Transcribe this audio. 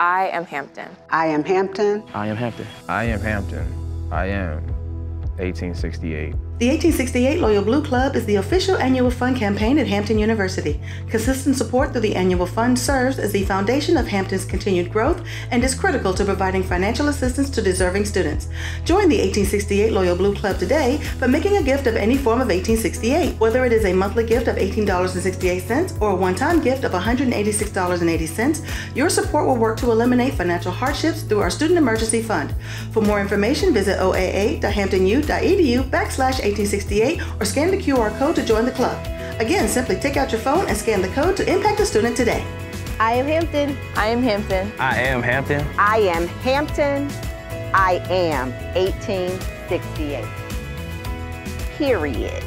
I am Hampton. I am Hampton. I am Hampton. I am Hampton. I am 1868. The 1868 Loyal Blue Club is the official annual fund campaign at Hampton University. Consistent support through the annual fund serves as the foundation of Hampton's continued growth and is critical to providing financial assistance to deserving students. Join the 1868 Loyal Blue Club today by making a gift of any form of 1868, whether it is a monthly gift of $18.68 or a one-time gift of $186.80. Your support will work to eliminate financial hardships through our Student Emergency Fund. For more information, visit oaa.hamptonu.edu backslash 1868 or scan the QR code to join the club. Again, simply take out your phone and scan the code to impact a student today. I am Hampton. I am Hampton. I am Hampton. I am Hampton. I am 1868. Period.